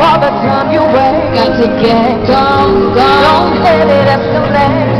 all the time you wait. Got to get gone, gone. Don't let it escalate.